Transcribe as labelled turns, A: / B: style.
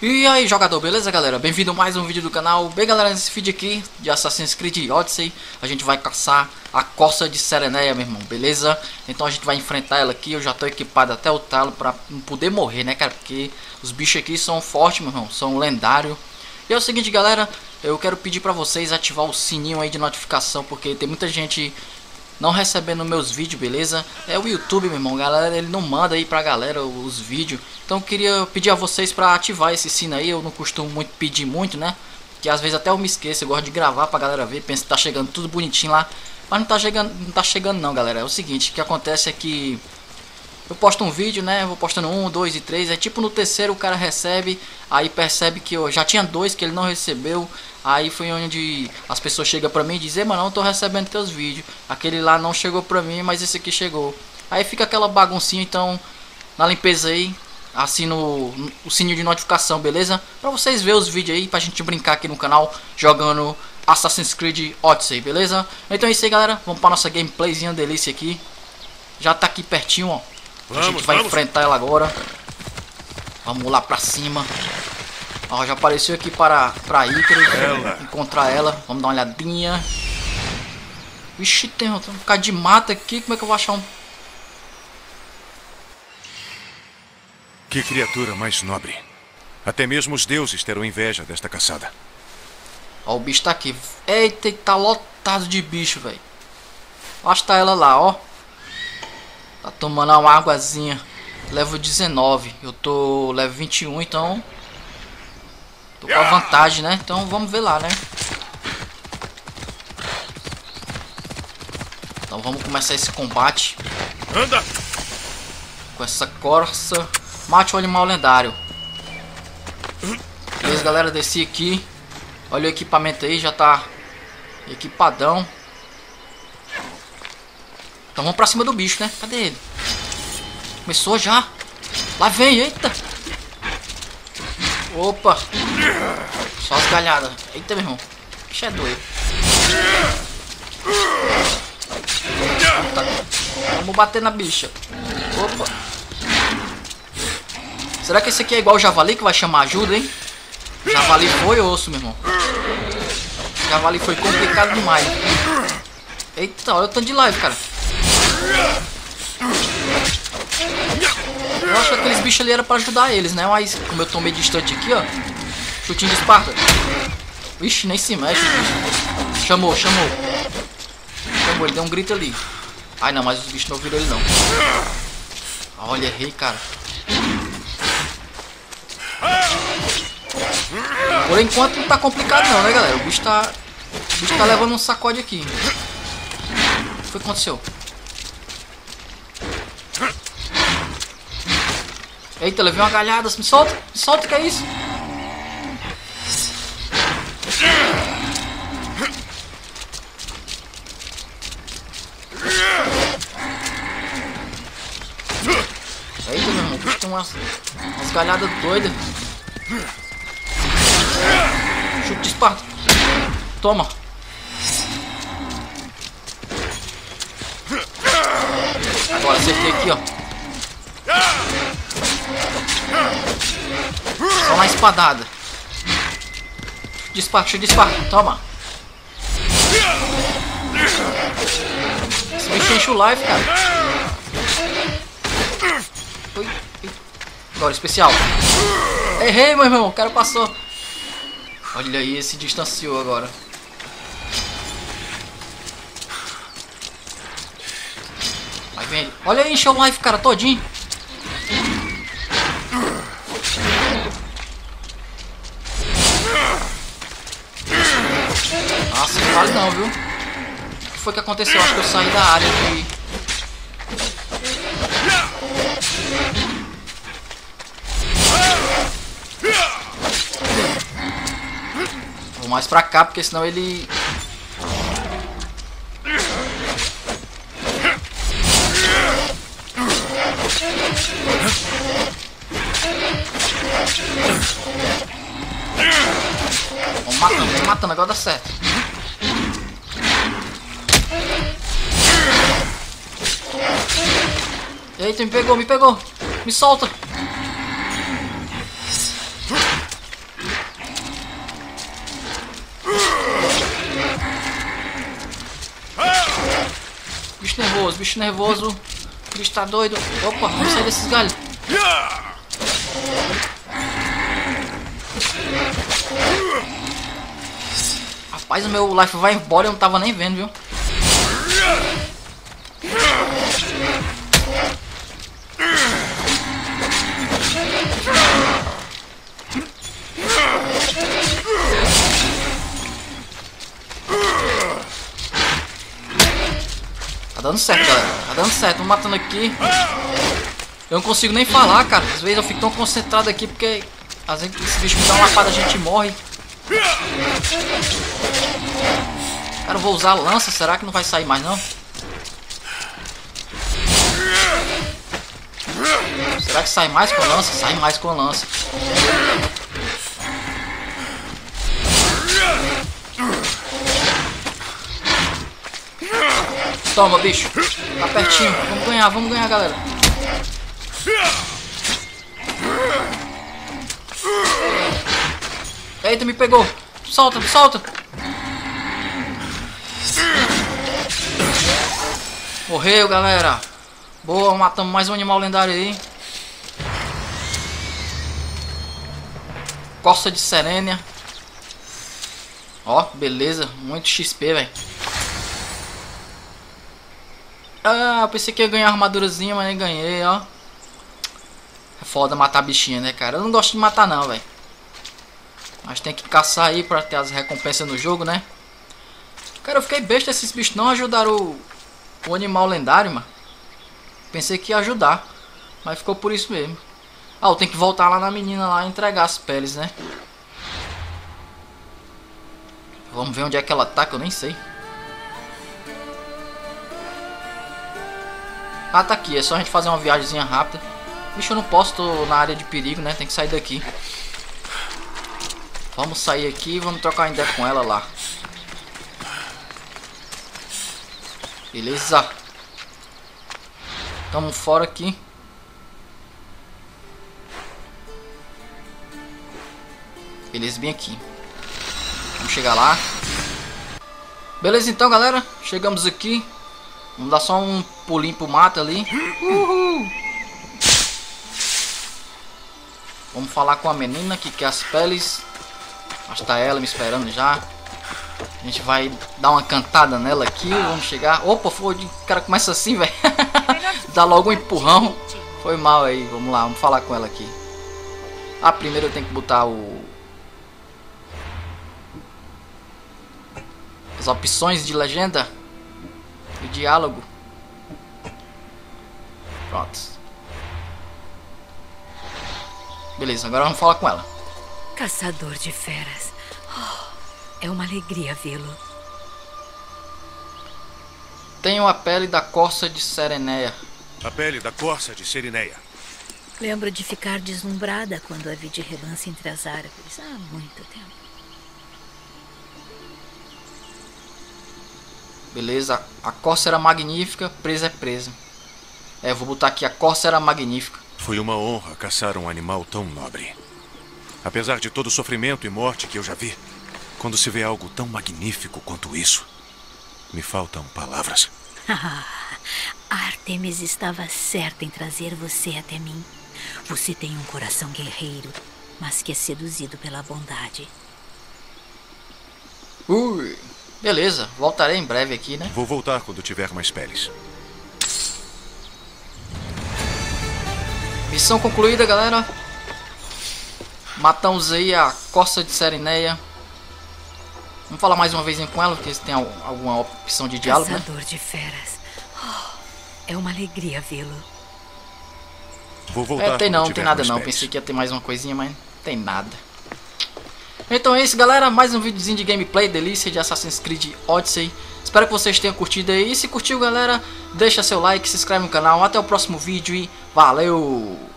A: E aí jogador, beleza galera? Bem-vindo a mais um vídeo do canal Bem galera, nesse vídeo aqui de Assassin's Creed Odyssey A gente vai caçar a Corsa de Sereneia, meu irmão, beleza? Então a gente vai enfrentar ela aqui, eu já tô equipado até o talo pra não poder morrer, né cara? Porque os bichos aqui são fortes, meu irmão, são lendários E é o seguinte galera, eu quero pedir pra vocês ativar o sininho aí de notificação Porque tem muita gente não recebendo meus vídeos, beleza? É o YouTube, meu irmão, galera, ele não manda aí pra galera os vídeos. Então queria pedir a vocês pra ativar esse sino aí, eu não costumo muito pedir muito, né? Que às vezes até eu me esqueço, eu gosto de gravar pra galera ver, pensa que tá chegando tudo bonitinho lá. Mas não tá chegando, não tá chegando não, galera. É o seguinte, o que acontece é que eu posto um vídeo, né? Vou postando um, dois e três. É tipo no terceiro o cara recebe, aí percebe que eu já tinha dois que ele não recebeu. Aí foi onde as pessoas chegam pra mim e dizem, mano, não tô recebendo teus vídeos. Aquele lá não chegou pra mim, mas esse aqui chegou. Aí fica aquela baguncinha, então, na limpeza aí, assina o, o sininho de notificação, beleza? Pra vocês verem os vídeos aí, pra gente brincar aqui no canal, jogando Assassin's Creed Odyssey, beleza? Então é isso aí, galera. Vamos pra nossa gameplayzinha delícia aqui. Já tá aqui pertinho, ó. Vamos, a gente vai vamos. enfrentar ela agora. Vamos lá pra cima. Ó, já apareceu aqui para, para Ícaro. Encontrar ela. Vamos dar uma olhadinha. Vixe, tem um bocado de mata aqui. Como é que eu vou achar um...
B: Que criatura mais nobre. Até mesmo os deuses terão inveja desta caçada.
A: Ó, o bicho tá aqui. Eita, tá lotado de bicho, velho. Tá ela lá, ó. Tá tomando uma águazinha. Level 19. Eu tô level 21, então Tô com a vantagem, né? Então vamos ver lá, né? Então vamos começar esse combate. Anda! Com essa corça. Mate o animal lendário. Beleza, galera, desci aqui. Olha o equipamento aí, já tá equipadão. Então vamos pra cima do bicho, né? Cadê ele? Começou já. Lá vem, eita. Opa! Só as galhadas. Eita, meu irmão. Bicho é doido. Vamos bater na bicha. Opa! Será que esse aqui é igual o javali que vai chamar ajuda, hein? Javali foi osso, meu irmão. Javali foi complicado demais. Eita, olha o tanto de live, cara. Eu acho que aqueles bichos ali era pra ajudar eles, né? Mas como eu tô meio distante aqui, ó. Chutinho de Esparta. Vixe, nem se mexe. Chamou, chamou. Chamou, ele deu um grito ali. Ai não, mas os bichos não ouviram ele não. Olha, errei, cara. Por enquanto não tá complicado não, né, galera? O bicho tá... O bicho tá levando um sacode aqui. O que aconteceu? Eita, levei uma galhada. Me solta, me solta, que é isso? Eita, meu irmão, tem umas, umas galhadas doidas. Chute de esparto. Toma. Agora acertei aqui, ó. Só uma espadada. Despacho, despacho. Toma. Esse bicho enche o life, cara. Agora, especial. Errei, meu irmão. O cara passou. Olha aí, esse distanciou agora. Vai, vem Olha aí, encheu o life, cara, todinho. Vale não, viu? O que foi que aconteceu? Acho que eu saí da área de... Vou mais pra cá, porque senão ele... Vamos matando, vamos matando, agora dá certo. Eita, me pegou, me pegou. Me solta. Bicho nervoso, bicho nervoso. Bicho tá doido. Opa, vamos sair desses galhos. Rapaz, o meu life vai embora, eu não tava nem vendo, viu? Dando certo, galera. Tá dando certo. Matando aqui. Eu não consigo nem falar, cara. Às vezes eu fico tão concentrado aqui porque às vezes esse bicho me dá uma lapada a gente morre. Cara, eu vou usar a lança. Será que não vai sair mais, não? Será que sai mais com a lança? Sai mais com a lança. Toma, bicho. Tá pertinho. Vamos ganhar, vamos ganhar, galera. Eita, me pegou. Solta, solta. Morreu, galera. Boa, matamos mais um animal lendário aí. Costa de Serênia. Ó, beleza. Muito XP, velho. Ah, pensei que ia ganhar armadurazinha, mas nem ganhei, ó. É foda matar bichinha, né, cara? Eu não gosto de matar não, velho. Mas tem que caçar aí pra ter as recompensas no jogo, né? Cara, eu fiquei besta esses bichos não ajudaram o, o animal lendário, mano. Pensei que ia ajudar. Mas ficou por isso mesmo. Ah, eu tenho que voltar lá na menina lá e entregar as peles, né? Vamos ver onde é que ela tá, que eu nem sei. Ah, tá aqui. É só a gente fazer uma viagemzinha rápida. Bicho, eu não posso, tô na área de perigo, né? Tem que sair daqui. Vamos sair aqui e vamos trocar ideia com ela lá. Beleza. Tamo fora aqui. Beleza, bem aqui. Vamos chegar lá. Beleza então, galera. Chegamos aqui. Vamos dar só um pulinho pro mato ali. Uhul. Vamos falar com a menina que quer as peles. Acho que tá ela me esperando já. A gente vai dar uma cantada nela aqui. Vamos chegar. Opa, foi. O cara começa assim, velho. Dá logo um empurrão. Foi mal aí. Vamos lá, vamos falar com ela aqui. Ah, primeiro eu tenho que botar o. As opções de legenda e diálogo. Pronto. Beleza, agora vamos falar com ela.
C: Caçador de feras. Oh, é uma alegria vê-lo.
A: Tenho a pele da corça de Serenéia.
B: A pele da corça de Serineia.
C: Lembro de ficar deslumbrada quando a vi de relance entre as árvores há muito tempo.
A: Beleza, a corça era magnífica, presa é presa. É, vou botar aqui, a corça era magnífica.
B: Foi uma honra caçar um animal tão nobre. Apesar de todo o sofrimento e morte que eu já vi, quando se vê algo tão magnífico quanto isso, me faltam palavras.
C: Artemis estava certa em trazer você até mim. Você tem um coração guerreiro, mas que é seduzido pela bondade.
A: Ui, beleza, voltarei em breve aqui, né?
B: Vou voltar quando tiver mais peles.
A: Missão concluída, galera. Matamos aí a Costa de Serineia. Vamos falar mais uma vez com ela, porque se tem al- alguma opção de diálogo, né?
C: Caçador de feras. Oh, é uma alegria vê-lo.
B: Vou voltar
A: É, tem não, tem nada não.
B: peles.
A: Pensei que ia ter mais uma coisinha, mas não tem nada. Então é isso, galera. Mais um videozinho de gameplay, delícia de Assassin's Creed Odyssey. Espero que vocês tenham curtido aí. E se curtiu, galera, deixa seu like, se inscreve no canal. Até o próximo vídeo e valeu!